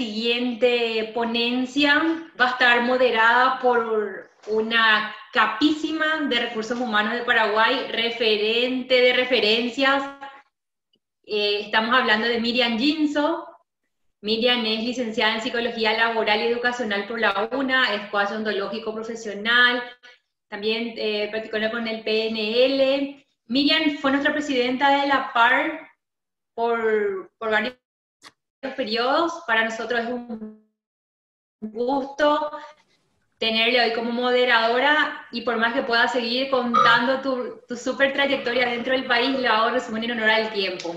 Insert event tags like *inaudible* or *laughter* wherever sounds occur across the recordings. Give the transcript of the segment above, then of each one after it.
siguiente ponencia va a estar moderada por una capísima de recursos humanos de Paraguay, referente de referencias. Eh, estamos hablando de Miriam Ginso. Miriam es licenciada en Psicología Laboral y Educacional por la UNA, es coach ontológico profesional, también eh, practicó con el PNL. Miriam fue nuestra presidenta de la PAR por, por periodos. Para nosotros es un gusto tenerle hoy como moderadora y por más que pueda seguir contando tu, tu super trayectoria dentro del país, la hago resumen en honor al tiempo.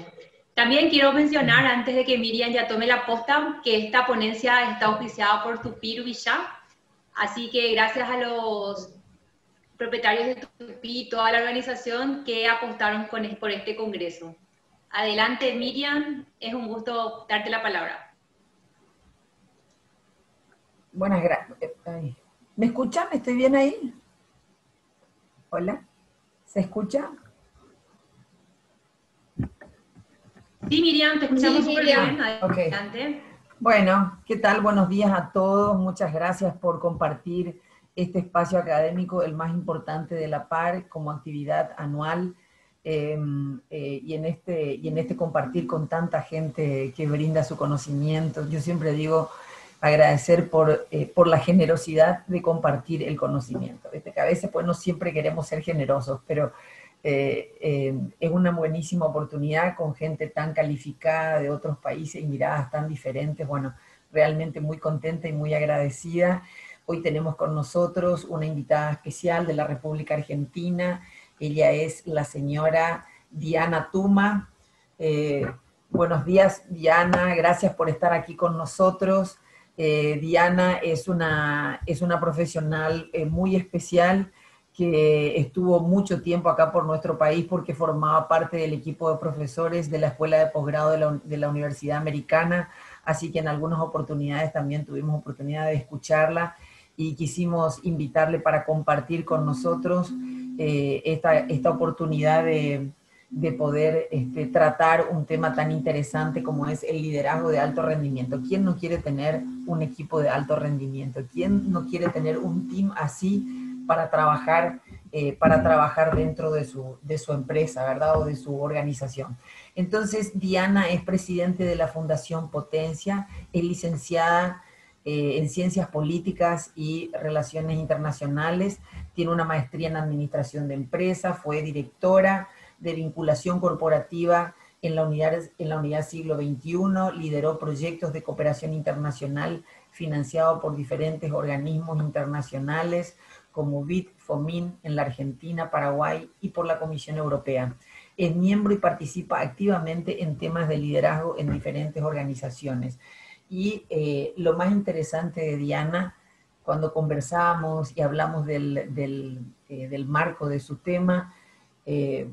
También quiero mencionar, antes de que Miriam ya tome la posta, que esta ponencia está oficiada por Tupiru Villa, así que gracias a los propietarios de Tupi y toda la organización que apostaron con, por este congreso. Adelante, Miriam, es un gusto darte la palabra. Buenas gracias. ¿Me escuchan? ¿Estoy bien ahí? Hola, ¿se escucha? Sí, Miriam, te escuchamos súper bien. Adelante. Bueno, ¿qué tal? Buenos días a todos. Muchas gracias por compartir este espacio académico, el más importante de la PAR, como actividad anual. Em, eh, y, en este, y en este compartir con tanta gente que brinda su conocimiento. Yo siempre digo, agradecer por, eh, por la generosidad de compartir el conocimiento. Que a veces pues no siempre queremos ser generosos, pero eh, eh, es una buenísima oportunidad con gente tan calificada de otros países y miradas tan diferentes. Bueno, realmente muy contenta y muy agradecida. Hoy tenemos con nosotros una invitada especial de la República Argentina. Ella es la señora Diana Tuma. buenos días, Diana. Gracias por estar aquí con nosotros. Eh, Diana es una, es una profesional eh, muy especial que estuvo mucho tiempo acá por nuestro país porque formaba parte del equipo de profesores de la Escuela de Posgrado de la, Universidad Americana, así que en algunas oportunidades también tuvimos oportunidad de escucharla y quisimos invitarle para compartir con nosotros eh, esta, esta oportunidad de, de poder este, tratar un tema tan interesante como es el liderazgo de alto rendimiento. ¿Quién no quiere tener un equipo de alto rendimiento? ¿Quién no quiere tener un team así para trabajar, eh, para trabajar dentro de su, de su empresa, ¿verdad? O de su organización. Entonces, Diana es presidente de la Fundación Potencia, es licenciada eh, en Ciencias Políticas y Relaciones Internacionales, tiene una maestría en Administración de Empresas, fue directora de vinculación corporativa en la, unidad, en la unidad siglo XXI, lideró proyectos de cooperación internacional financiados por diferentes organismos internacionales como BID, FOMIN en la Argentina, Paraguay y por la Comisión Europea. Es miembro y participa activamente en temas de liderazgo en diferentes organizaciones. Y eh, lo más interesante de Diana, cuando conversamos y hablamos del, del, eh, marco de su tema, eh,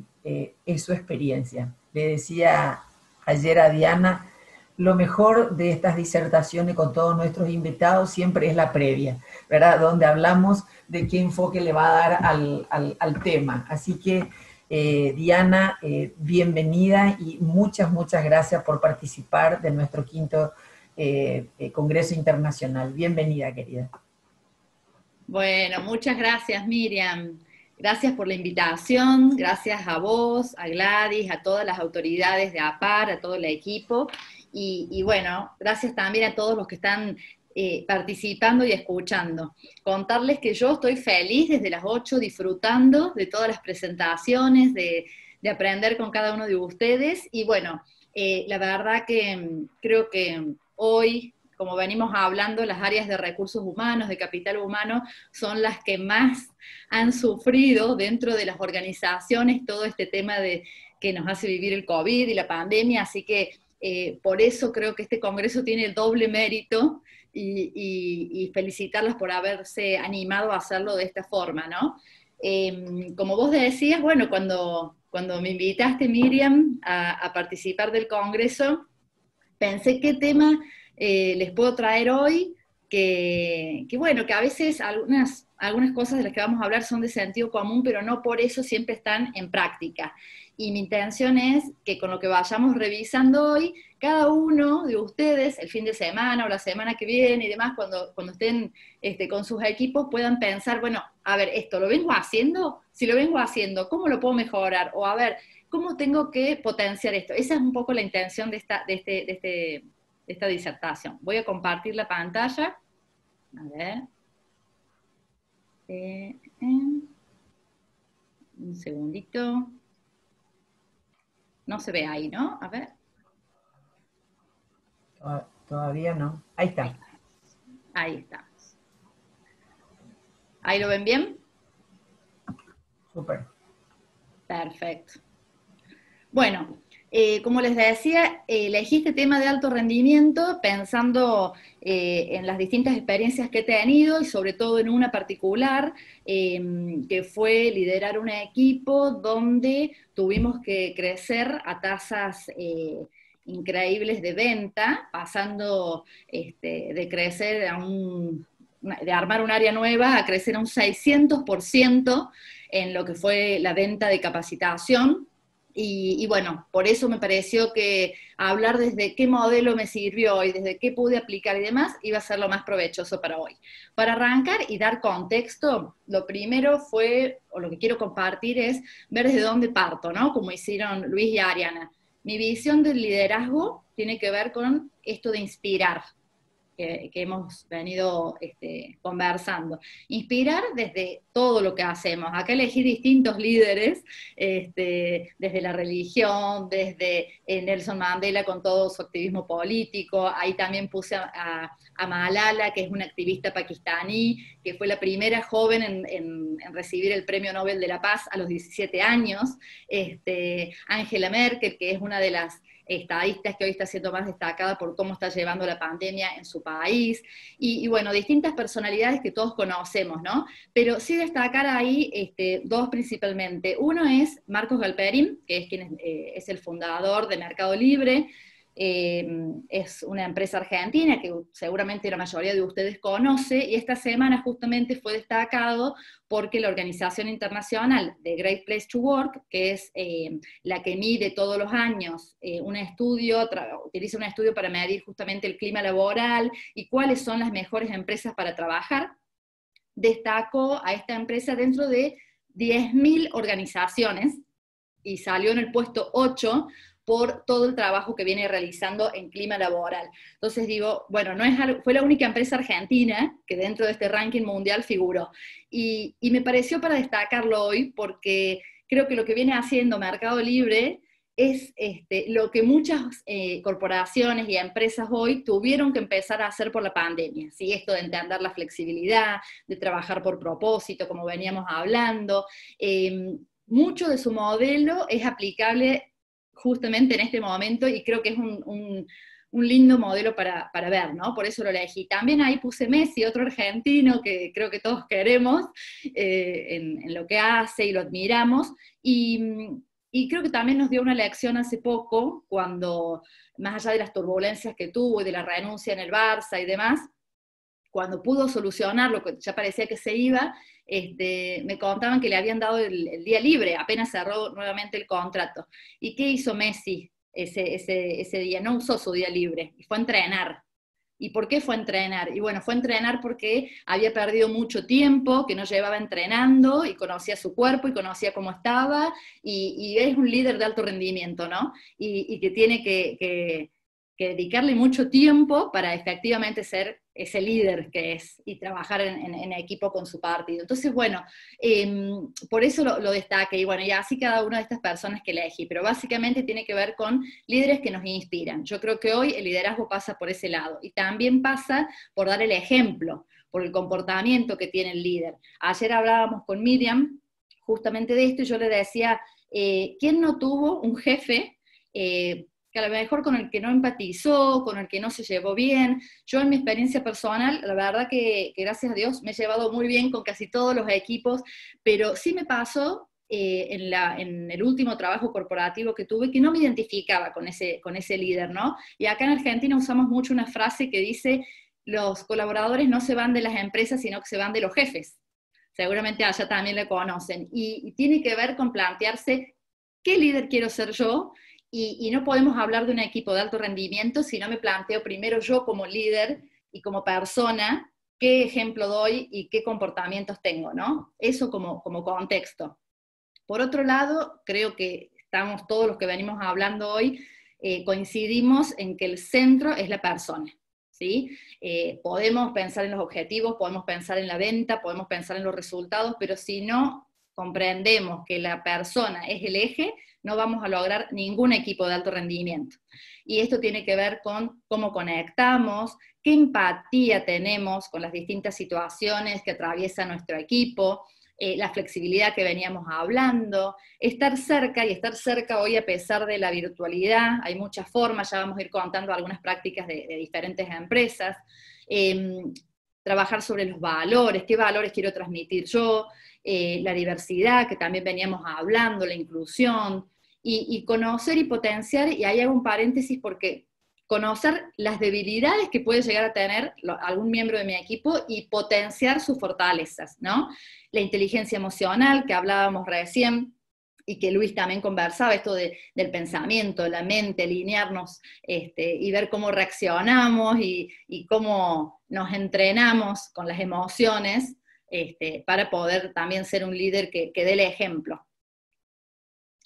es su experiencia. Le decía ayer a Diana, lo mejor de estas disertaciones con todos nuestros invitados siempre es la previa, ¿verdad? Donde hablamos de qué enfoque le va a dar al, tema. Así que, Diana, bienvenida y muchas, muchas gracias por participar de nuestro quinto Congreso Internacional. Bienvenida, querida. Bueno, muchas gracias, Miriam. Gracias por la invitación, gracias a vos, a Gladys, a todas las autoridades de APAR, a todo el equipo. Y, bueno, gracias también a todos los que están eh, participando y escuchando. Contarles que yo estoy feliz desde las 8 disfrutando de todas las presentaciones, de, aprender con cada uno de ustedes. Y bueno, eh, la verdad que mm, creo que hoy como venimos hablando, las áreas de recursos humanos, de capital humano, son las que más han sufrido dentro de las organizaciones todo este tema de que nos hace vivir el COVID y la pandemia, así que eh, por eso creo que este Congreso tiene el doble mérito y, felicitarlas por haberse animado a hacerlo de esta forma, ¿no? Em, como vos decías, bueno, cuando, cuando me invitaste, Miriam, a participar del Congreso, pensé qué tema eh, les puedo traer hoy que, bueno, que a veces algunas, algunas cosas de las que vamos a hablar son de sentido común, pero no por eso siempre están en práctica. Y mi intención es que con lo que vayamos revisando hoy, cada uno de ustedes, el fin de semana o la semana que viene y demás, cuando, cuando estén este, con sus equipos, puedan pensar, bueno, a ver, esto lo vengo haciendo, si lo vengo haciendo, ¿cómo lo puedo mejorar? O a ver, ¿cómo tengo que potenciar esto? Esa es un poco la intención de esta, de este, de este esta disertación. Voy a compartir la pantalla. A ver. Eh, eh. un segundito. No se ve ahí, ¿no? A ver. Todavía no. Ahí está. Ahí está. ¿Ahí lo ven bien? Súper. Perfecto. Bueno, eh, como les decía, elegí este tema de alto rendimiento pensando eh, en las distintas experiencias que he tenido y sobre todo en una particular, em, que fue liderar un equipo donde tuvimos que crecer a tasas eh, increíbles de venta, pasando este, de crecer a un, de armar un área nueva a crecer a un 600% en lo que fue la venta de capacitación y, bueno, por eso me pareció que hablar desde qué modelo me sirvió y desde qué pude aplicar y demás iba a ser lo más provechoso para hoy. Para arrancar y dar contexto, lo primero fue, o lo que quiero compartir es ver desde dónde parto, ¿no? Como hicieron Luis y Ariana. Mi visión del liderazgo tiene que ver con esto de inspirar, que, hemos venido este, conversando. Inspirar desde todo lo que hacemos. Acá elegí distintos líderes, este, desde la religión, desde eh, Nelson Mandela con todo su activismo político. Ahí también puse a, Malala, que es una activista pakistaní, que fue la primera joven en, recibir el Premio Nobel de la Paz a los 17 años. Este, Angela Merkel, que es una de las estadistas que hoy está siendo más destacada por cómo está llevando la pandemia en su país, y, bueno, distintas personalidades que todos conocemos, ¿no? Pero sí destacar ahí este, dos principalmente. Uno es Marcos Galperin, que es quien eh, es el fundador de Mercado Libre, eh, es una empresa argentina que seguramente la mayoría de ustedes conoce, y esta semana justamente fue destacado porque la Organización Internacional de Great Place to Work, que es eh, la que mide todos los años eh, un estudio, utiliza un estudio para medir justamente el clima laboral y cuáles son las mejores empresas para trabajar, destacó a esta empresa dentro de 10.000 organizaciones y salió en el puesto 8 por todo el trabajo que viene realizando en clima laboral. Entonces digo, bueno, no es fue la única empresa argentina que dentro de este ranking mundial figuró. Y, me pareció para destacarlo hoy porque creo que lo que viene haciendo Mercado Libre es este, lo que muchas eh, corporaciones y empresas hoy tuvieron que empezar a hacer por la pandemia. ¿sí? Esto de entender la flexibilidad, de trabajar por propósito, como veníamos hablando. Em, mucho de su modelo es aplicable justamente en este momento y creo que es un, lindo modelo para, ver, ¿no? Por eso lo elegí. También ahí puse Messi, otro argentino que creo que todos queremos eh, en, lo que hace y lo admiramos. Y, y, creo que también nos dio una lección hace poco, cuando, más allá de las turbulencias que tuvo y de la renuncia en el Barça y demás, cuando pudo solucionar lo que ya parecía que se iba, este, me contaban que le habían dado el, día libre, apenas cerró nuevamente el contrato. ¿Y qué hizo Messi ese, ese, ese día? No usó su día libre, y fue a entrenar. ¿Y por qué fue a entrenar? Y bueno, fue a entrenar porque había perdido mucho tiempo, que no llevaba entrenando y conocía su cuerpo y conocía cómo estaba y, es un líder de alto rendimiento, ¿no? Y, que tiene que, dedicarle mucho tiempo para efectivamente ser ese líder que es y trabajar en, equipo con su partido. Entonces, bueno, em, por eso lo, destaque y bueno, y así cada una de estas personas que elegí, pero básicamente tiene que ver con líderes que nos inspiran. Yo creo que hoy el liderazgo pasa por ese lado y también pasa por dar el ejemplo, por el comportamiento que tiene el líder. Ayer hablábamos con Miriam justamente de esto y yo le decía, eh, ¿quién no tuvo un jefe? Eh, que a lo mejor con el que no empatizó, con el que no se llevó bien. Yo en mi experiencia personal, la verdad que, gracias a Dios me he llevado muy bien con casi todos los equipos, pero sí me pasó eh, en, la, en, el último trabajo corporativo que tuve que no me identificaba con ese, con ese líder, ¿no? Y acá en Argentina usamos mucho una frase que dice, los colaboradores no se van de las empresas, sino que se van de los jefes. Seguramente allá también le conocen. Y, tiene que ver con plantearse qué líder quiero ser yo. Y, no podemos hablar de un equipo de alto rendimiento si no me planteo primero yo como líder y como persona qué ejemplo doy y qué comportamientos tengo, ¿no? Eso como, como contexto. Por otro lado, creo que estamos todos los que venimos hablando hoy, eh, coincidimos en que el centro es la persona. ¿sí? Eh, podemos pensar en los objetivos, podemos pensar en la venta, podemos pensar en los resultados, pero si no comprendemos que la persona es el eje, no vamos a lograr ningún equipo de alto rendimiento. Y esto tiene que ver con cómo conectamos, qué empatía tenemos con las distintas situaciones que atraviesa nuestro equipo, eh, la flexibilidad que veníamos hablando, estar cerca y estar cerca hoy a pesar de la virtualidad, hay muchas formas, ya vamos a ir contando algunas prácticas de, diferentes empresas, em, trabajar sobre los valores, qué valores quiero transmitir yo, eh, la diversidad que también veníamos hablando, la inclusión, y, conocer y potenciar, y ahí hago un paréntesis porque conocer las debilidades que puede llegar a tener algún miembro de mi equipo y potenciar sus fortalezas, ¿no? La inteligencia emocional que hablábamos recién y que Luis también conversaba, esto del pensamiento, la mente, alinearnos este, y ver cómo reaccionamos y, cómo nos entrenamos con las emociones este, para poder también ser un líder que, dé el ejemplo.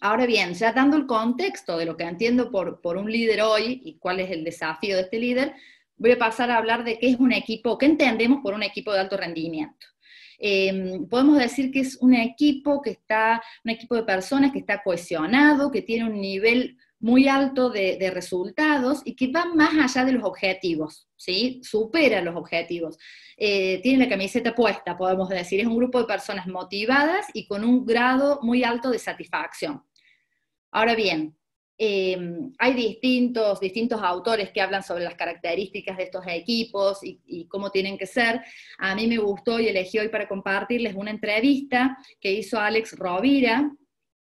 Ahora bien, ya dando el contexto de lo que entiendo por, por un líder hoy y cuál es el desafío de este líder, voy a pasar a hablar de qué es un equipo, qué entendemos por un equipo de alto rendimiento. Em, podemos decir que es un equipo que está, un equipo de personas que está cohesionado, que tiene un nivel muy alto de, resultados y que va más allá de los objetivos, ¿sí? Supera los objetivos. Eh, tiene la camiseta puesta, podemos decir. Es un grupo de personas motivadas y con un grado muy alto de satisfacción. Ahora bien, em, hay distintos, distintos autores que hablan sobre las características de estos equipos y, cómo tienen que ser. A mí me gustó y elegí hoy para compartirles una entrevista que hizo Alex Rovira.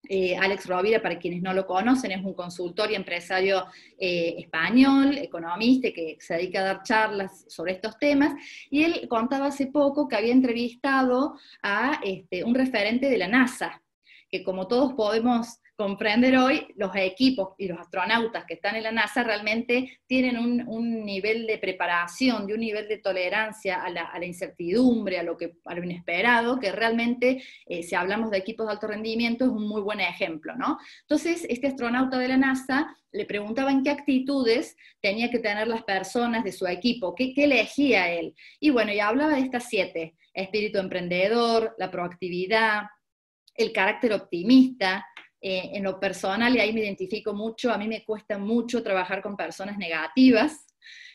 Eh, Alex Rovira, para quienes no lo conocen, es un consultor y empresario eh, español, economista, que se dedica a dar charlas sobre estos temas, y él contaba hace poco que había entrevistado a este, un referente de la NASA, que como todos podemos comprender hoy, los equipos y los astronautas que están en la NASA realmente tienen un, nivel de preparación, de un nivel de tolerancia a la, incertidumbre, a lo, que, a lo inesperado, que realmente, eh, si hablamos de equipos de alto rendimiento, es un muy buen ejemplo, ¿no? Entonces, este astronauta de la NASA le preguntaban qué actitudes tenía que tener las personas de su equipo, qué, qué elegía él. Y bueno, ya hablaba de estas siete, espíritu emprendedor, la proactividad, el carácter optimista, eh, en lo personal, y ahí me identifico mucho, a mí me cuesta mucho trabajar con personas negativas.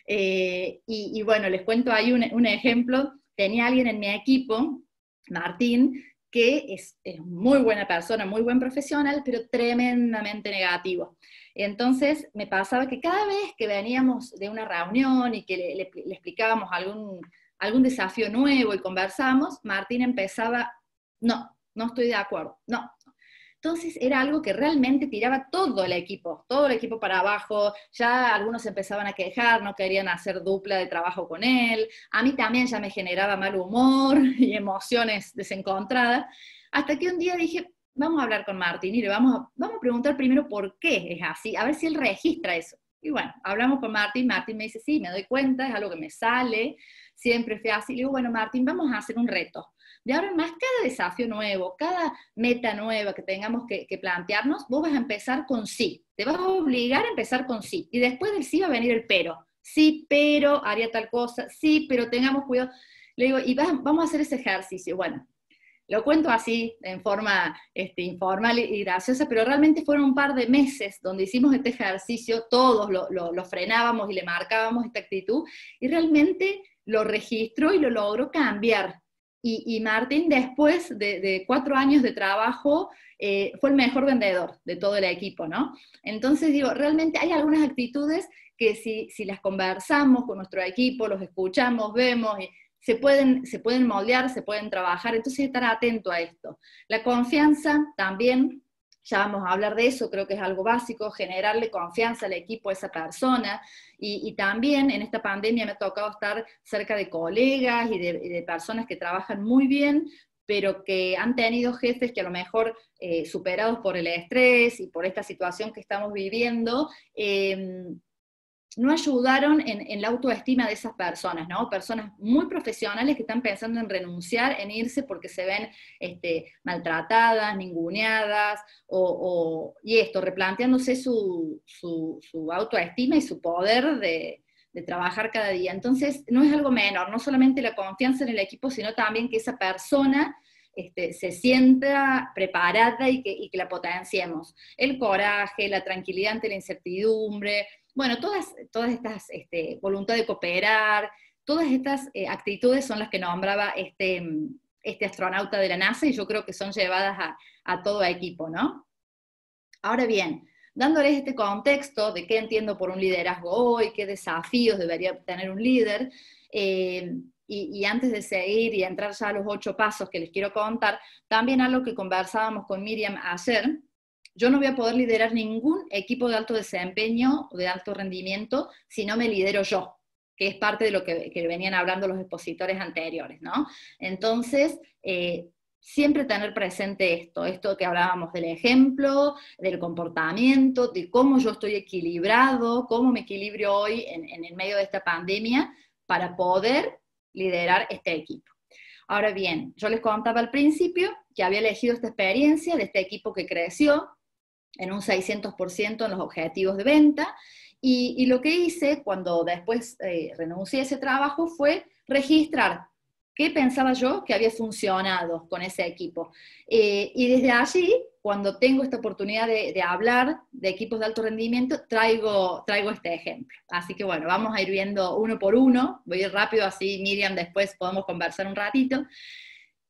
Eh, y, bueno, les cuento ahí un, ejemplo. Tenía alguien en mi equipo, Martín, que es, muy buena persona, muy buen profesional, pero tremendamente negativo. Entonces me pasaba que cada vez que veníamos de una reunión y que le, le explicábamos algún, algún desafío nuevo y conversábamos, Martín empezaba, no, no estoy de acuerdo, no, entonces era algo que realmente tiraba todo el equipo, todo el equipo para abajo, ya algunos empezaban a quejar, no querían hacer dupla de trabajo con él, a mí también ya me generaba mal humor *laughs* y emociones desencontradas, hasta que un día dije, vamos a hablar con Martín y le vamos a, vamos a preguntar primero por qué es así, a ver si él registra eso. Y bueno, hablamos con Martín, Martín me dice, sí, me doy cuenta, es algo que me sale, siempre fue así. Le digo, bueno, Martín, vamos a hacer un reto. De ahora más, cada desafío nuevo, cada meta nueva que tengamos que, plantearnos, vos vas a empezar con sí. Te vas a obligar a empezar con sí. Y después del sí va a venir el pero. Sí, pero haría tal cosa. Sí, pero tengamos cuidado. Le digo, y vamos a hacer ese ejercicio. Bueno, lo cuento así, en forma este, informal y graciosa, pero realmente fueron un par de meses donde hicimos este ejercicio, todos lo frenábamos y le marcábamos esta actitud, y realmente lo registró y lo logró cambiar. Y, Martín, después de, cuatro años de trabajo, eh, fue el mejor vendedor de todo el equipo, ¿no? Entonces, digo, realmente hay algunas actitudes que si, si las conversamos con nuestro equipo, los escuchamos, vemos, y se, pueden, se pueden moldear, se pueden trabajar, entonces estar atento a esto. La confianza también ya vamos a hablar de eso, creo que es algo básico, generarle confianza al equipo, a esa persona. Y, también en esta pandemia me ha tocado estar cerca de colegas y de, personas que trabajan muy bien, pero que han tenido jefes que a lo mejor eh, superados por el estrés y por esta situación que estamos viviendo, eh, no ayudaron en, la autoestima de esas personas, ¿no? Personas muy profesionales que están pensando en renunciar, en irse porque se ven este, maltratadas, ninguneadas, o, y esto, replanteándose su, autoestima y su poder de, trabajar cada día. Entonces, no es algo menor, no solamente la confianza en el equipo, sino también que esa persona este, se sienta preparada y que, y que, la potenciemos. El coraje, la tranquilidad ante la incertidumbre, bueno, todas, todas estas, este, voluntad de cooperar, todas estas eh, actitudes son las que nombraba este, este astronauta de la NASA y yo creo que son llevadas a, todo equipo, ¿no? Ahora bien, dándoles este contexto de qué entiendo por un liderazgo hoy, qué desafíos debería tener un líder, eh, y, y, antes de seguir y entrar ya a los ocho pasos que les quiero contar, también algo que conversábamos con Miriam ayer, yo no voy a poder liderar ningún equipo de alto desempeño o de alto rendimiento si no me lidero yo, que es parte de lo que, venían hablando los expositores anteriores, ¿no? Entonces, eh, siempre tener presente esto, esto que hablábamos del ejemplo, del comportamiento, de cómo yo estoy equilibrado, cómo me equilibrio hoy en, en el medio de esta pandemia para poder liderar este equipo. Ahora bien, yo les contaba al principio que había elegido esta experiencia de este equipo que creció, en un 600% en los objetivos de venta. Y, lo que hice cuando después eh, renuncié a ese trabajo fue registrar qué pensaba yo que había funcionado con ese equipo. Eh, y desde allí, cuando tengo esta oportunidad de, hablar de equipos de alto rendimiento, traigo, traigo este ejemplo. Así que bueno, vamos a ir viendo uno por uno. Voy a ir rápido, así Miriam después podemos conversar un ratito.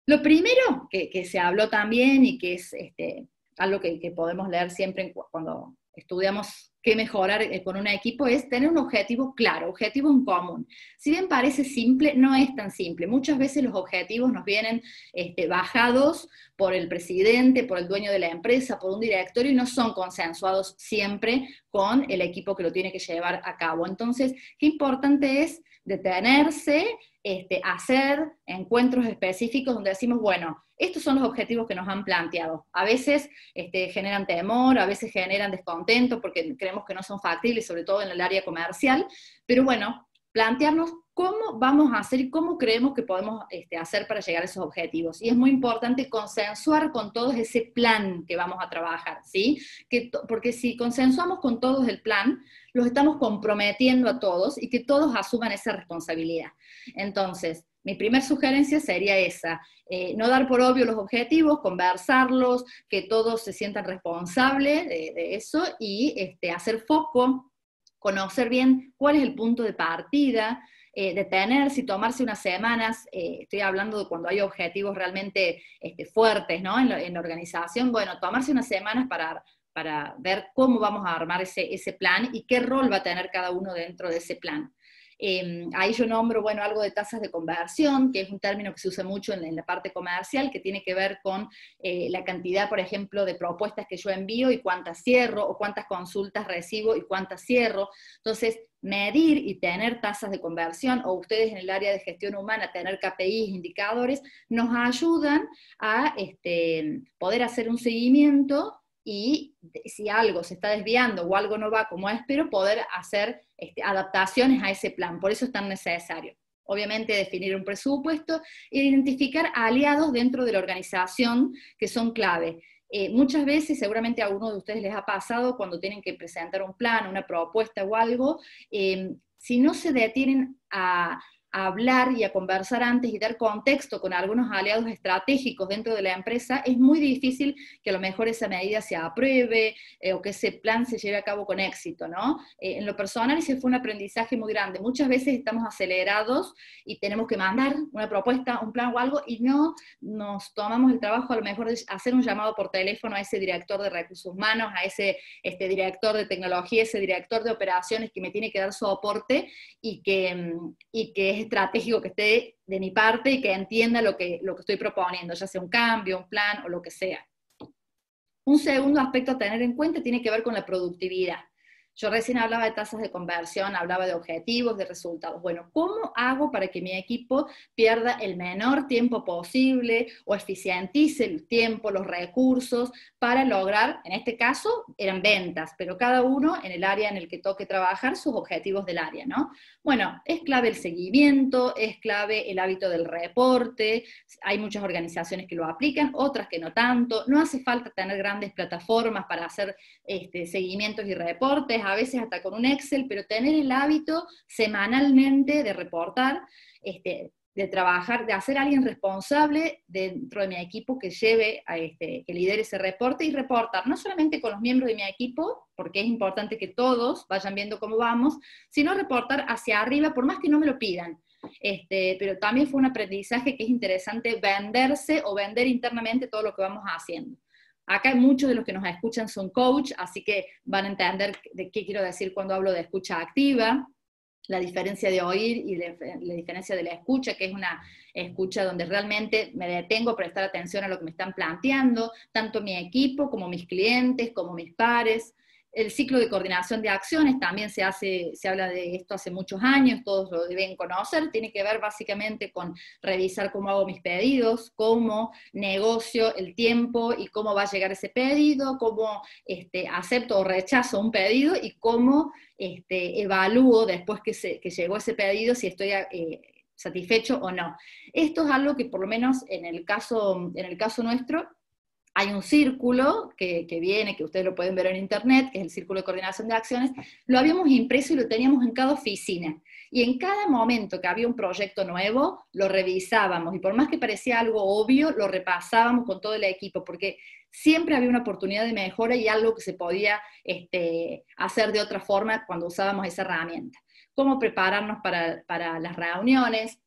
Lo primero que, que se habló también y que es este, algo que, podemos leer siempre cuando estudiamos qué mejorar eh, con un equipo, es tener un objetivo claro, objetivo en común. Si bien parece simple, no es tan simple. Muchas veces los objetivos nos vienen este, bajados por el presidente, por el dueño de la empresa, por un directorio y no son consensuados siempre con el equipo que lo tiene que llevar a cabo. Entonces, qué importante es detenerse, este, hacer encuentros específicos donde decimos, bueno, estos son los objetivos que nos han planteado. A veces este, generan temor, a veces generan descontento porque creemos que no son factibles, sobre todo en el área comercial, pero bueno, plantearnos cómo vamos a hacer y cómo creemos que podemos este, hacer para llegar a esos objetivos. Y es muy importante consensuar con todos ese plan que vamos a trabajar, ¿sí? Que, porque si consensuamos con todos el plan, los estamos comprometiendo a todos y que todos asuman esa responsabilidad. Entonces, mi primera sugerencia sería esa, eh, no dar por obvio los objetivos, conversarlos, que todos se sientan responsables de, eso y este, hacer foco, conocer bien cuál es el punto de partida, eh, detenerse y tomarse unas semanas, eh, estoy hablando de cuando hay objetivos realmente este, fuertes ¿no? en, la, organización, bueno, tomarse unas semanas para, para ver cómo vamos a armar ese, ese plan y qué rol va a tener cada uno dentro de ese plan. Em, ahí yo nombro, bueno, algo de tasas de conversión, que es un término que se usa mucho en, la parte comercial, que tiene que ver con eh, la cantidad, por ejemplo, de propuestas que yo envío y cuántas cierro, o cuántas consultas recibo y cuántas cierro. Entonces, medir y tener tasas de conversión, o ustedes en el área de gestión humana tener KPIs, indicadores, nos ayudan a este, poder hacer un seguimiento y si algo se está desviando o algo no va como espero, poder hacer este, adaptaciones a ese plan. Por eso es tan necesario. Obviamente definir un presupuesto e identificar aliados dentro de la organización que son clave. Eh, muchas veces, seguramente a alguno de ustedes les ha pasado cuando tienen que presentar un plan, una propuesta o algo, eh, si no se detienen a a hablar y a conversar antes y dar contexto con algunos aliados estratégicos dentro de la empresa, es muy difícil que a lo mejor esa medida se apruebe eh, o que ese plan se lleve a cabo con éxito, ¿no? Eh, en lo personal ese fue un aprendizaje muy grande. Muchas veces estamos acelerados y tenemos que mandar una propuesta, un plan o algo y no nos tomamos el trabajo a lo mejor de hacer un llamado por teléfono a ese director de recursos humanos, a ese este, director de tecnología, ese director de operaciones que me tiene que dar soporte y que, mm, y que es estratégico que esté de mi parte y que entienda lo que, lo que estoy proponiendo, ya sea un cambio, un plan o lo que sea. Un segundo aspecto a tener en cuenta tiene que ver con la productividad. Yo recién hablaba de tasas de conversión, hablaba de objetivos, de resultados. Bueno, ¿cómo hago para que mi equipo pierda el menor tiempo posible o eficientice el tiempo, los recursos para lograr, en este caso, eran ventas, pero cada uno en el área en el que toque trabajar sus objetivos del área, ¿no? Bueno, es clave el seguimiento, es clave el hábito del reporte, hay muchas organizaciones que lo aplican, otras que no tanto, no hace falta tener grandes plataformas para hacer este, seguimientos y reportes, a veces hasta con un Excel, pero tener el hábito semanalmente de reportar, este, de trabajar, de hacer alguien responsable dentro de mi equipo que lleve, a este, que lidere ese reporte y reportar, no solamente con los miembros de mi equipo, porque es importante que todos vayan viendo cómo vamos, sino reportar hacia arriba, por más que no me lo pidan. Este, pero también fue un aprendizaje que es interesante venderse o vender internamente todo lo que vamos haciendo. Acá muchos de los que nos escuchan son coach, así que van a entender de qué quiero decir cuando hablo de escucha activa, la diferencia de oír y la diferencia de la escucha, que es una escucha donde realmente me detengo a prestar atención a lo que me están planteando, tanto mi equipo como mis clientes, como mis pares. El ciclo de coordinación de acciones también se hace, se habla de esto hace muchos años, todos lo deben conocer, tiene que ver básicamente con revisar cómo hago mis pedidos, cómo negocio el tiempo y cómo va a llegar ese pedido, cómo este, acepto o rechazo un pedido y cómo este, evalúo después que, se, que llegó ese pedido si estoy eh, satisfecho o no. Esto es algo que por lo menos en el caso, en el caso nuestro hay un círculo que, viene, que ustedes lo pueden ver en internet, que es el círculo de coordinación de acciones, lo habíamos impreso y lo teníamos en cada oficina. Y en cada momento que había un proyecto nuevo, lo revisábamos. Y por más que parecía algo obvio, lo repasábamos con todo el equipo, porque siempre había una oportunidad de mejora y algo que se podía este, hacer de otra forma cuando usábamos esa herramienta. Cómo prepararnos para, para las reuniones,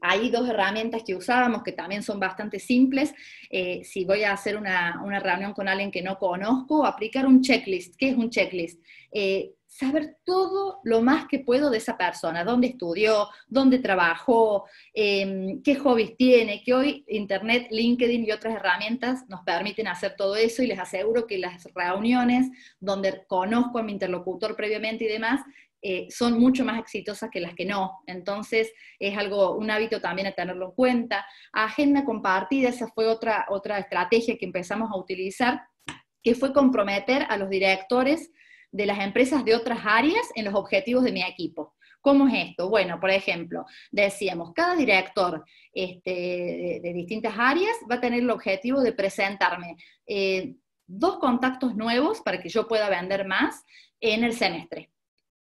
hay dos herramientas que usábamos que también son bastante simples. Eh, si voy a hacer una, reunión con alguien que no conozco, aplicar un checklist. ¿Qué es un checklist? Eh, saber todo lo más que puedo de esa persona, dónde estudió, dónde trabajó, em, qué hobbies tiene, que hoy Internet, LinkedIn y otras herramientas nos permiten hacer todo eso y les aseguro que las reuniones donde conozco a mi interlocutor previamente y demás, eh, son mucho más exitosas que las que no. Entonces, es algo, un hábito también a tenerlo en cuenta. Agenda compartida, esa fue otra, otra estrategia que empezamos a utilizar, que fue comprometer a los directores de las empresas de otras áreas en los objetivos de mi equipo. ¿Cómo es esto? Bueno, por ejemplo, decíamos, cada director este, de, distintas áreas va a tener el objetivo de presentarme eh, dos contactos nuevos para que yo pueda vender más en el semestre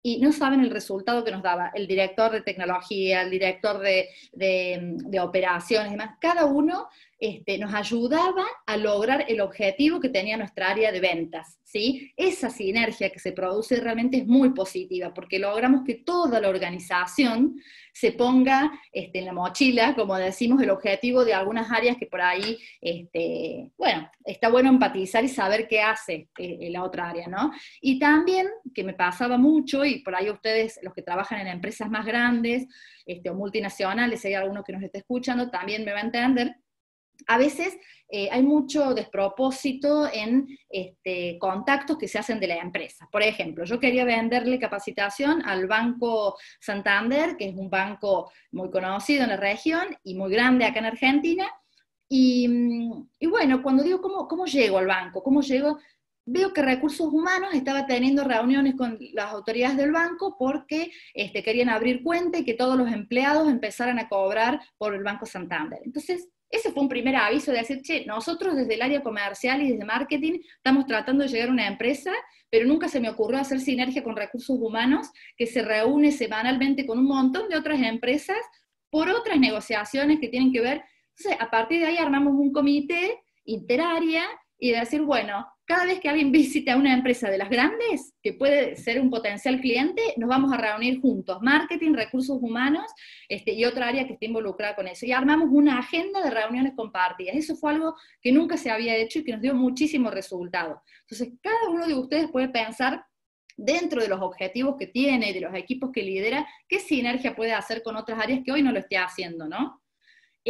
y no saben el resultado que nos daba el director de tecnología, el director de, de, de operaciones, demás. Cada uno este, nos ayudaba a lograr el objetivo que tenía nuestra área de ventas. ¿sí? Esa sinergia que se produce realmente es muy positiva, porque logramos que toda la organización se ponga este, en la mochila, como decimos, el objetivo de algunas áreas que por ahí, este, bueno, está bueno empatizar y saber qué hace eh, la otra área, ¿no? Y también, que me pasaba mucho, y por ahí ustedes, los que trabajan en empresas más grandes este, o multinacionales, hay alguno que nos esté escuchando, también me va a entender, a veces eh, hay mucho despropósito en este, contactos que se hacen de la empresa. Por ejemplo, yo quería venderle capacitación al Banco Santander, que es un banco muy conocido en la región y muy grande acá en Argentina. Y, bueno, cuando digo, ¿cómo, ¿cómo llego al banco? ¿Cómo llego? veo que Recursos Humanos estaba teniendo reuniones con las autoridades del banco porque este, querían abrir cuenta y que todos los empleados empezaran a cobrar por el Banco Santander. Entonces, ese fue un primer aviso de decir, che, nosotros desde el área comercial y desde marketing estamos tratando de llegar a una empresa, pero nunca se me ocurrió hacer sinergia con recursos humanos, que se reúne semanalmente con un montón de otras empresas por otras negociaciones que tienen que ver. Entonces, a partir de ahí armamos un comité interárea y de decir, bueno, cada vez que alguien *laughs* visite a una empresa de las grandes, que puede ser un potencial cliente, nos vamos a reunir juntos, marketing, recursos humanos este, y otra área que esté involucrada con eso. Y armamos una agenda de reuniones compartidas. Eso fue algo que nunca se había hecho y que nos dio muchísimos resultados. Entonces, cada uno de ustedes puede pensar dentro de los objetivos que tiene, de los equipos que lidera, qué sinergia puede hacer con otras áreas que hoy no lo esté haciendo, ¿no?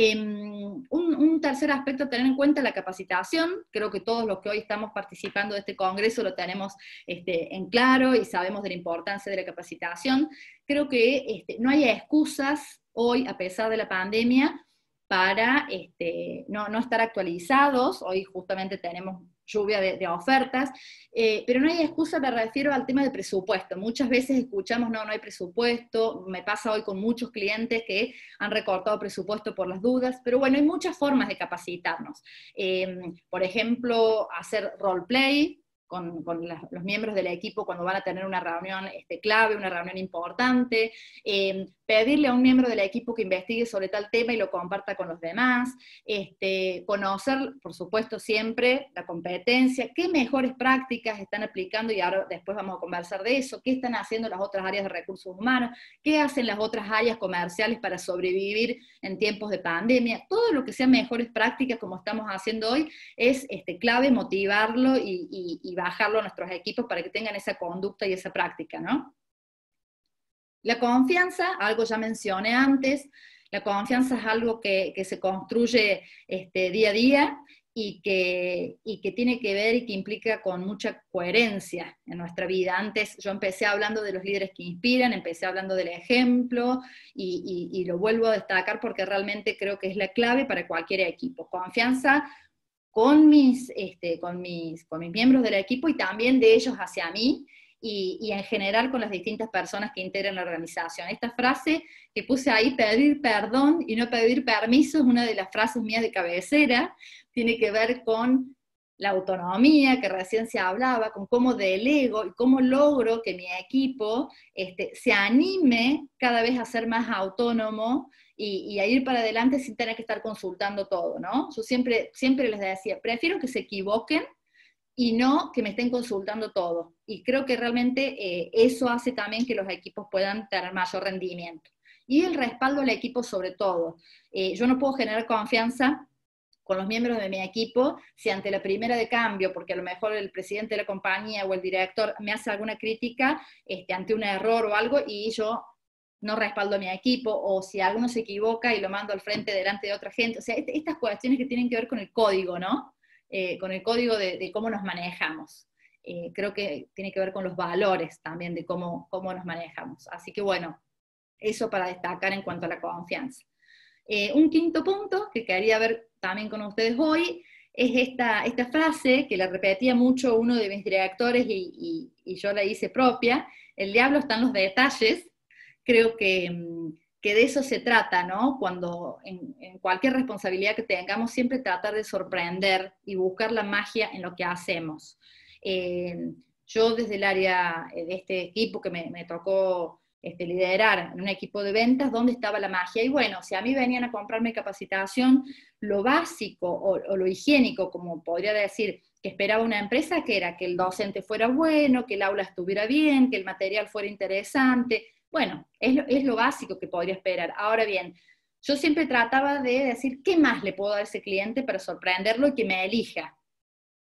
Em, un, tercer aspecto a tener en cuenta, la capacitación. Creo que todos los que hoy estamos participando de este congreso lo tenemos este, en claro y sabemos de la importancia de la capacitación. Creo que este, no hay excusas hoy, a pesar de la pandemia, para este, no, no, estar actualizados. Hoy justamente tenemos lluvia de, ofertas, eh, pero no hay excusa, me refiero al tema del presupuesto. Muchas veces escuchamos, no, no hay presupuesto, me pasa hoy con muchos clientes que han recortado presupuesto por las dudas, pero bueno, hay muchas formas de capacitarnos. Eh, por ejemplo, hacer roleplay, con, los miembros del equipo cuando van a tener una reunión este, clave, una reunión importante, eh, pedirle a un miembro del equipo que investigue sobre tal tema y lo comparta con los demás, este, conocer, por supuesto, siempre la competencia, qué mejores prácticas están aplicando, y ahora después vamos a conversar de eso, qué están haciendo las otras áreas de recursos humanos, qué hacen las otras áreas comerciales para sobrevivir en tiempos de pandemia, todo lo que sean mejores prácticas como estamos haciendo hoy es este, clave motivarlo y, y bajarlo a nuestros equipos para que tengan esa conducta y esa práctica, ¿no? La confianza, algo ya mencioné antes, la confianza es algo que, se construye este, día a día y que, que tiene que ver y que implica con mucha coherencia en nuestra vida. Antes yo empecé hablando de los líderes que inspiran, empecé hablando del ejemplo y, y, lo vuelvo a destacar porque realmente creo que es la clave para cualquier equipo. Confianza con mis, este, con mis, con mis miembros del equipo y también de ellos hacia mí y, en general con las distintas personas que integran la organización. Esta frase que puse ahí, pedir perdón y no pedir permiso, es una de las frases mías de cabecera, tiene que ver con la autonomía que recién se hablaba, con cómo delego y cómo logro que mi equipo este, se anime cada vez a ser más autónomo y, y, a ir para adelante sin tener que estar consultando todo, ¿no? Yo siempre, siempre les decía, prefiero que se equivoquen y no que me estén consultando todo. Y creo que realmente eh, eso hace también que los equipos puedan tener mayor rendimiento. Y el respaldo al equipo sobre todo. Eh, yo no puedo generar confianza con los miembros de mi equipo si ante la primera de cambio, porque a lo mejor el presidente de la compañía o el director me hace alguna crítica este, ante un error o algo y yo no respaldo a mi equipo, o si alguno se equivoca y lo mando al frente delante de otra gente. O sea, este, estas cuestiones que tienen que ver con el código, ¿no? Eh, con el código de, cómo nos manejamos. Eh, creo que tiene que ver con los valores también de cómo, cómo nos manejamos. Así que bueno, eso para destacar en cuanto a la confianza. Eh, un quinto punto que quería ver también con ustedes hoy es esta, esta frase que la repetía mucho uno de mis directores y, y yo la hice propia, el diablo está en los detalles. Creo que mm, que de eso se trata, ¿no? Cuando en, cualquier responsabilidad que tengamos, siempre tratar de sorprender y buscar la magia en lo que hacemos. Eh, yo desde el área eh, de este equipo que me, tocó este, liderar en un equipo de ventas, ¿dónde estaba la magia? Y bueno, si a mí venían a comprarme capacitación, lo básico o, o lo higiénico, como podría decir, que esperaba una empresa, que era que el docente fuera bueno, que el aula estuviera bien, que el material fuera interesante, bueno, es lo, básico que podría esperar. Ahora bien, yo siempre trataba de decir, ¿qué más le puedo dar a ese cliente para sorprenderlo y que me elija?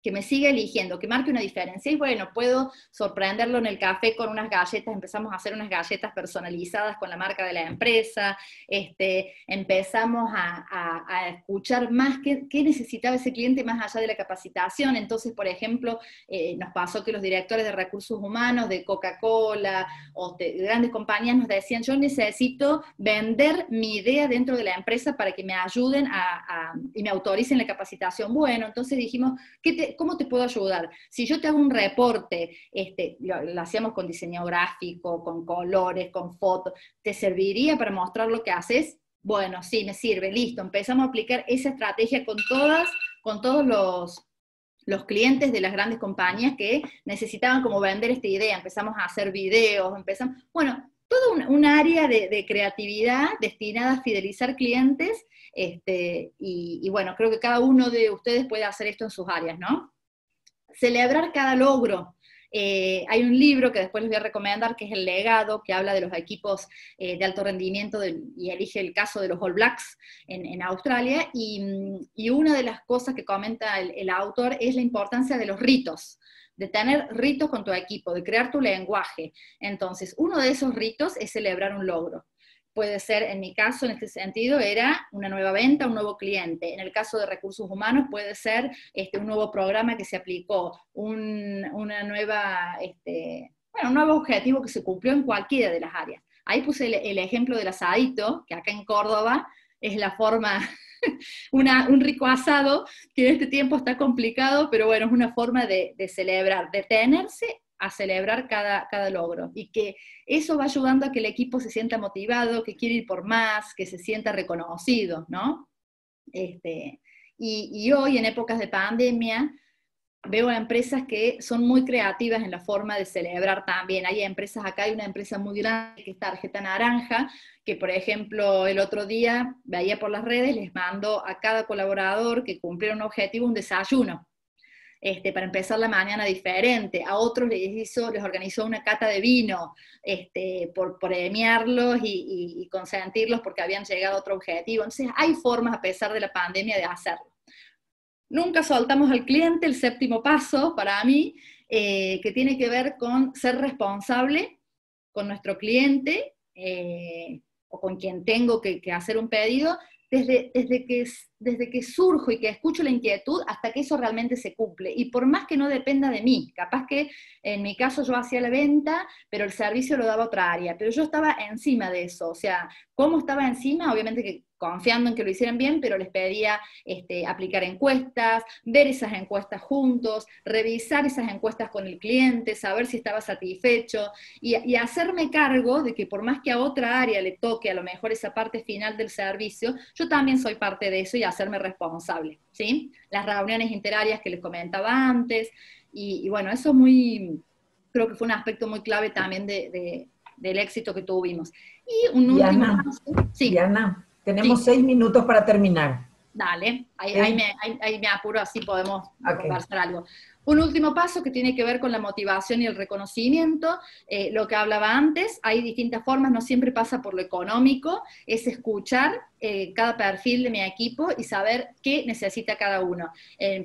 Que me siga eligiendo, que marque una diferencia. Y bueno, puedo sorprenderlo en el café con unas galletas, empezamos a hacer unas galletas personalizadas con la marca de la empresa, este, empezamos a, escuchar más qué, necesitaba ese cliente más allá de la capacitación. Entonces, por ejemplo, eh, nos pasó que los directores de recursos humanos de Coca-Cola o de grandes compañías nos decían, yo necesito vender mi idea dentro de la empresa para que me ayuden y me autoricen la capacitación. Bueno, entonces dijimos, ¿qué te, ¿cómo te puedo ayudar? Si yo te hago un reporte, este, lo, hacíamos con diseño gráfico, con colores, con fotos, ¿te serviría para mostrar lo que haces? Bueno, sí, me sirve, listo. Empezamos a aplicar esa estrategia con todas, con todos los, los clientes de las grandes compañías que necesitaban como vender esta idea. Empezamos a hacer videos, empezamos, bueno, todo un, área de, creatividad destinada a fidelizar clientes, este, y, bueno, creo que cada uno de ustedes puede hacer esto en sus áreas, ¿no? Celebrar cada logro. Eh, hay un libro que después les voy a recomendar, que es El Legado, que habla de los equipos eh, de alto rendimiento y elige el caso de los All Blacks en, Australia, y, una de las cosas que comenta el autor es la importancia de los ritos de tener ritos con tu equipo, de crear tu lenguaje. Entonces, uno de esos ritos es celebrar un logro. puede ser, en mi caso, en este sentido, era una nueva venta, un nuevo cliente. En el caso de recursos humanos puede ser este, un nuevo programa que se aplicó, un, una nueva, este, bueno, un nuevo objetivo que se cumplió en cualquiera de las áreas. Ahí puse el, ejemplo del asadito, que acá en Córdoba es la forma, *laughs* un rico asado, que en este tiempo está complicado, pero bueno, es una forma de, de celebrar, detenerse a celebrar cada, cada logro y que eso va ayudando a que el equipo se sienta motivado, que quiere ir por más, que se sienta reconocido, ¿no? Este, y, y hoy, en épocas de pandemia, veo empresas que son muy creativas en la forma de celebrar también. Hay empresas, acá hay una empresa muy grande que es Tarjeta Naranja, que por ejemplo el otro día veía por las redes, les mando a cada colaborador que cumpliera un objetivo un desayuno. Este, para empezar la mañana diferente. A otros les hizo, les organizó una cata de vino, este, por premiarlos y, y, consentirlos porque habían llegado a otro objetivo. Entonces, hay formas, a pesar de la pandemia, de hacerlo. Nunca soltamos al cliente, el séptimo paso para mí, eh, que tiene que ver con ser responsable con nuestro cliente eh, o con quien tengo que, que hacer un pedido, desde, desde, que, desde que surjo y que escucho la inquietud hasta que eso realmente se cumple. Y por más que no dependa de mí, capaz que en mi caso yo hacía la venta, pero el servicio lo daba otra área, pero yo estaba encima de eso. O sea, ¿cómo estaba encima? Obviamente que confiando en que lo hicieran bien, pero les pedía este, aplicar encuestas, ver esas encuestas juntos, revisar esas encuestas con el cliente, saber si estaba satisfecho y, y, hacerme cargo de que por más que a otra área le toque a lo mejor esa parte final del servicio, yo también soy parte de eso y hacerme responsable. ¿sí? Las reuniones interarias que les comentaba antes, y, bueno, eso es muy, creo que fue un aspecto muy clave también de, del éxito que tuvimos. Y un último... Sí. Diana, tenemos seis minutos para terminar. Dale, ahí, me, apuro, así podemos conversar algo. Un último paso que tiene que ver con la motivación y el reconocimiento, eh, lo que hablaba antes, hay distintas formas, no siempre pasa por lo económico, es escuchar eh, cada perfil de mi equipo y saber qué necesita cada uno.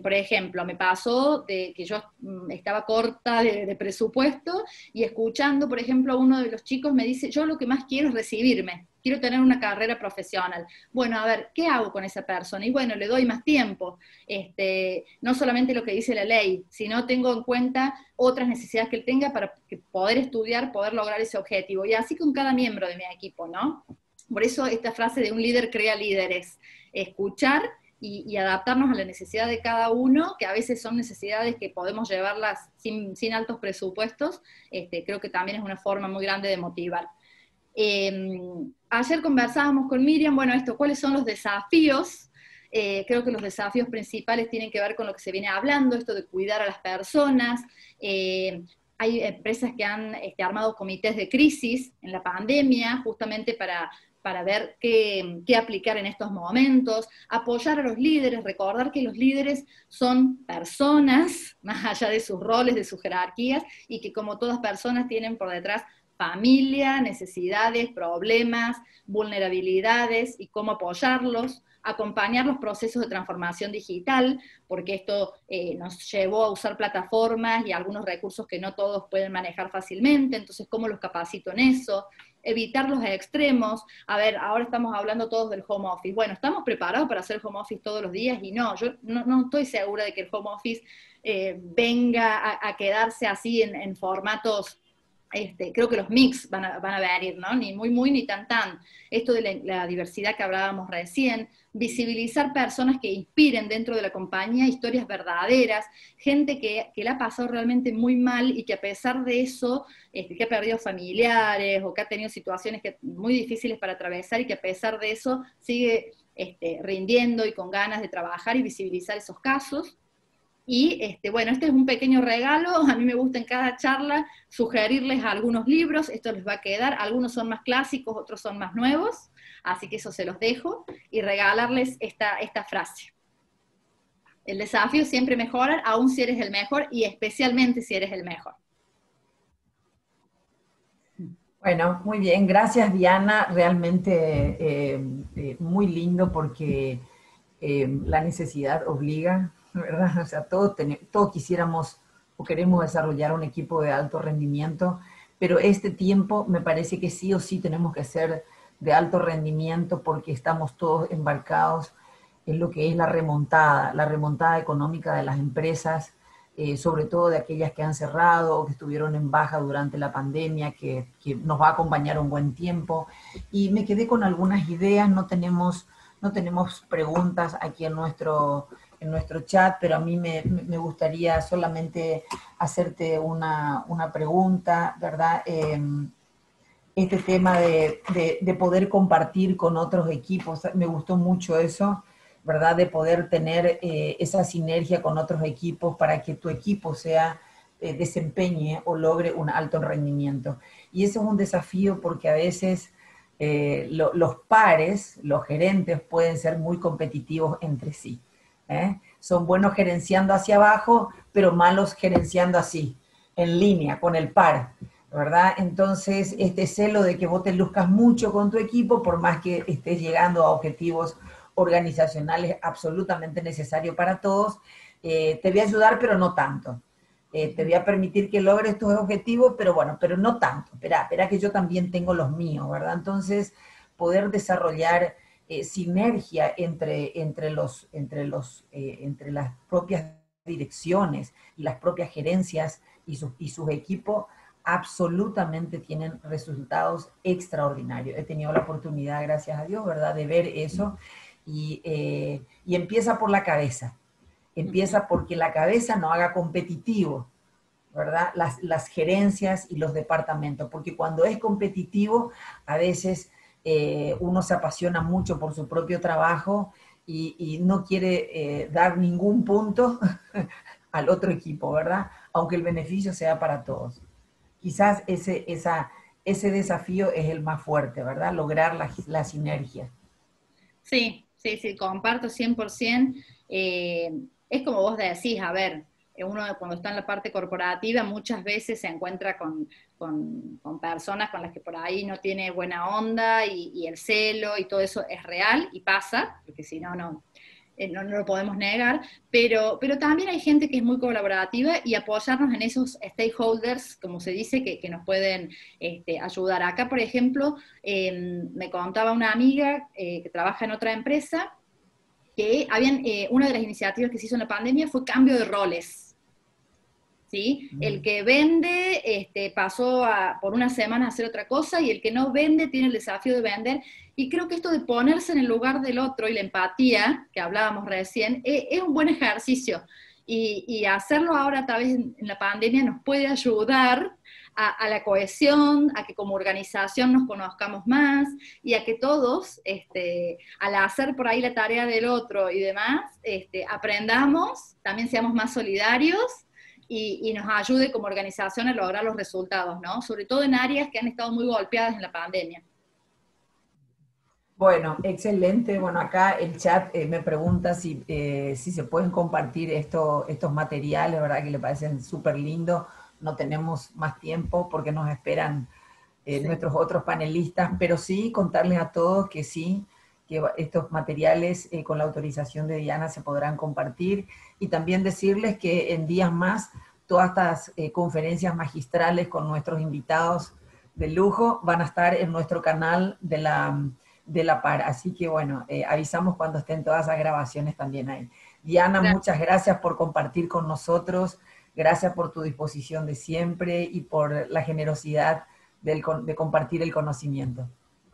por ejemplo, me pasó de que yo mm, estaba corta de, de, presupuesto y escuchando, por ejemplo, uno de los chicos me dice, yo lo que más quiero es recibirme quiero tener una carrera profesional. Bueno, a ver, ¿qué hago con esa persona? Y bueno, le doy más tiempo. Este, no solamente lo que dice la ley, sino tengo en cuenta otras necesidades que él tenga para poder estudiar, poder lograr ese objetivo. Y así con cada miembro de mi equipo, ¿no? Por eso esta frase de un líder crea líderes, escuchar y, adaptarnos a la necesidad de cada uno, que a veces son necesidades que podemos llevarlas sin, altos presupuestos, este, creo que también es una forma muy grande de motivar. Em, ayer conversábamos con Miriam, bueno, esto, ¿cuáles son los desafíos? Eh, creo que los desafíos principales tienen que ver con lo que se viene hablando, esto de cuidar a las personas. Eh, hay empresas que han este, armado comités de crisis en la pandemia, justamente para, para ver qué, qué, aplicar en estos momentos, apoyar a los líderes, recordar que los líderes son personas, *laughs* más allá de sus roles, de sus jerarquías, y que como todas personas tienen por detrás familia, necesidades, problemas, vulnerabilidades y cómo apoyarlos, acompañar los procesos de transformación digital, porque esto eh, nos llevó a usar plataformas y algunos recursos que no todos pueden manejar fácilmente, entonces cómo los capacito en eso, evitar los extremos. A ver, ahora estamos hablando todos del home office. Bueno, ¿estamos preparados para hacer home office todos los días? Y no, yo no, estoy segura de que el home office eh, venga a, quedarse así en, en formatos este, creo que los mix van a, van a venir, ¿no? Ni muy, muy, ni tan, tan. Esto de la, diversidad que hablábamos recién, visibilizar personas que inspiren dentro de la compañía historias verdaderas, gente que, que la ha pasado realmente muy mal y que a pesar de eso, este, que ha perdido familiares o que ha tenido situaciones que, muy difíciles para atravesar y que a pesar de eso sigue este, rindiendo y con ganas de trabajar y visibilizar esos casos. Y este, bueno, este es un pequeño regalo, *laughs* a mí me gusta en cada charla sugerirles algunos libros, esto les va a quedar, algunos son más clásicos, otros son más nuevos, así que eso se los dejo, y regalarles esta, esta frase. El desafío siempre mejorar, aun si eres el mejor y especialmente si eres el mejor. Bueno, muy bien, gracias Diana, realmente eh, eh, muy lindo porque eh, la necesidad obliga, ¿verdad? O sea, todos, todos quisiéramos o queremos desarrollar un equipo de alto rendimiento, pero este tiempo me parece que sí o sí tenemos que ser de alto rendimiento porque estamos todos embarcados en lo que es la remontada, la remontada económica de las empresas, eh, sobre todo de aquellas que han cerrado o que estuvieron en baja durante la pandemia, que, nos va a acompañar un buen tiempo. Y me quedé con algunas ideas, no tenemos, no tenemos preguntas aquí en nuestro, en nuestro chat, pero a mí me, gustaría solamente hacerte una, pregunta, ¿verdad? Em, este tema de, de, poder compartir con otros equipos, me gustó mucho eso. ¿verdad? De poder tener eh, esa sinergia con otros equipos para que tu equipo sea, eh, desempeñe o logre un alto rendimiento. Y eso es un desafío porque a veces eh, los pares, los gerentes pueden ser muy competitivos entre sí. Son buenos gerenciando hacia abajo, pero malos gerenciando así, en línea, con el par. ¿verdad? Entonces, este celo de que vos te luzcas mucho con tu equipo, por más que estés llegando a objetivos organizacional es absolutamente necesario para todos. Eh, te voy a ayudar, pero no tanto. Eh, te voy a permitir que logres tus objetivos, pero bueno, pero no tanto. Espera, espera que yo también tengo los míos, ¿verdad? Entonces, poder desarrollar eh, sinergia entre, entre, los, entre, los, entre las propias direcciones y las propias gerencias y, sus, y sus equipos absolutamente tienen resultados extraordinarios. He tenido la oportunidad, gracias a Dios, ¿verdad?, de ver eso eh, y, empieza por la cabeza. Empieza porque la cabeza no haga competitivo, ¿verdad? Las, gerencias y los departamentos, porque cuando es competitivo, a veces eh, uno se apasiona mucho por su propio trabajo y, no quiere eh, dar ningún punto *laughs* al otro equipo, ¿verdad? Aunque el beneficio sea para todos. Quizás ese, esa, ese desafío es el más fuerte, ¿verdad? Lograr la, la sinergia. Sí, Sí, sí, comparto 100%. Eh, es como vos decís, a ver, uno cuando está en la parte corporativa muchas veces se encuentra con, personas con las que por ahí no tiene buena onda y, el celo y todo eso es real y pasa, porque si no, no, eh, no, lo podemos negar, pero, pero también hay gente que es muy colaborativa y apoyarnos en esos stakeholders, como se dice, que, nos pueden este, ayudar. Acá, por ejemplo, em, me contaba una amiga eh, que trabaja en otra empresa que habían, eh, una de las iniciativas que se hizo en la pandemia fue cambio de roles. ¿Sí? El que vende este, pasó por una semana a hacer otra cosa y el que no vende tiene el desafío de vender y creo que esto de ponerse en el lugar del otro y la empatía, que hablábamos recién, e, es, un buen ejercicio. Y, hacerlo ahora, tal vez en la pandemia, nos puede ayudar a, la cohesión, a que como organización nos conozcamos más y a que todos, este, al hacer por ahí la tarea del otro y demás, este, aprendamos, también seamos más solidarios y, y, nos ayude como organización a lograr los resultados, ¿no? Sobre todo en áreas que han estado muy golpeadas en la pandemia. Bueno, excelente. Bueno, acá el chat eh, me pregunta si, eh, si se pueden compartir esto, estos materiales, ¿verdad? Que le parecen súper lindos. No tenemos más tiempo porque nos esperan eh, nuestros otros panelistas, pero sí contarles a todos que sí, que estos materiales con la autorización de Diana se podrán compartir y también decirles que en días más todas estas conferencias magistrales con nuestros invitados de lujo van a estar en nuestro canal de la de la par. Así que bueno, eh, avisamos cuando estén todas las grabaciones también ahí. Diana, muchas gracias por compartir con nosotros, gracias por tu disposición de siempre y por la generosidad de compartir el conocimiento.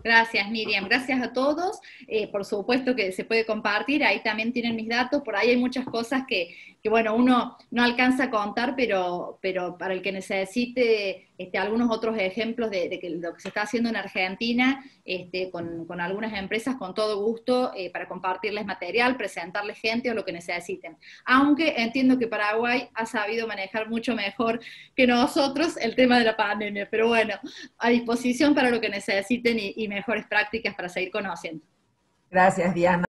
Gracias, Miriam. Gracias a todos. Eh, por supuesto que se puede compartir. Ahí también tienen mis datos. Por ahí hay muchas cosas que, bueno, uno no alcanza a contar, pero, pero para el que necesite este, algunos otros ejemplos de, que lo que se está haciendo en Argentina este, con, algunas empresas, con todo gusto, eh, para compartirles material, presentarles gente o lo que necesiten. Aunque entiendo que Paraguay ha sabido manejar mucho mejor que nosotros el tema de la pandemia, pero bueno, a disposición para lo que necesiten y mejores prácticas para seguir conociendo. Gracias, Diana.